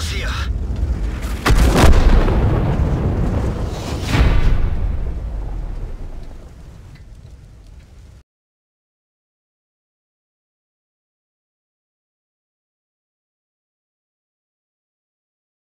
Lucia.